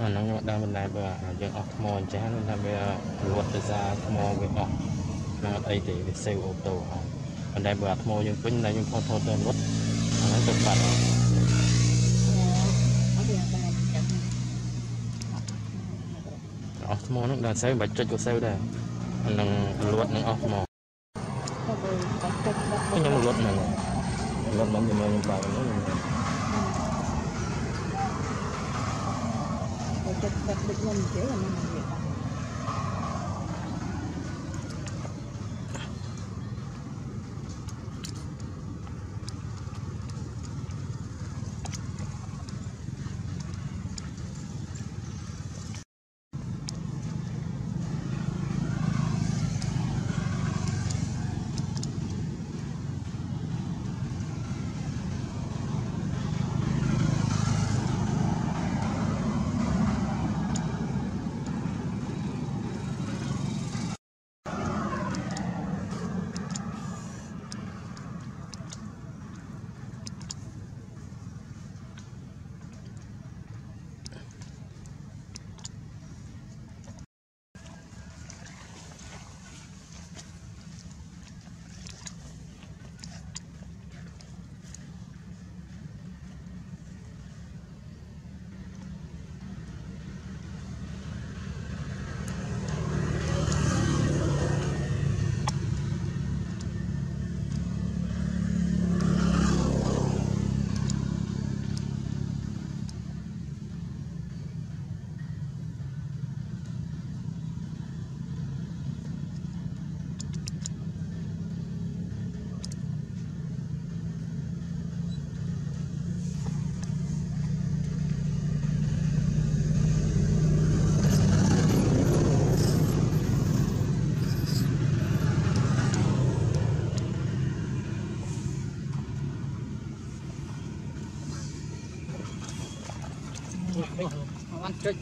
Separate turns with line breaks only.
អាហ្នឹងខ្ញុំដើមបន្លែបើយើងអស់ថ្មអញ្ចឹងថាវាលត់ទៅសារថ្មវាអស់ហ្នឹងអត់អីទេវាសេវអូតូអស់ប៉ុន្តែបើអាថ្មយើងពេញតែយើងថតថតទៅលត់អាហ្នឹងទៅបាត់
អត់យ៉ាងដែរចាំ
អស់ថ្មហ្នឹងដល់សេវមិនបាច់ចុចក៏សេវដែរអាហ្នឹងលត់នឹងអស់ថ្ម
ទៅទៅបាច់ទឹកបាត់
ខ្ញុំលត់ហ្នឹងលត់មិនខ្ញុំខ្ញុំបើហ្នឹង
ទៅទឹកបាត់ដូចខ្អ
ត់ចុច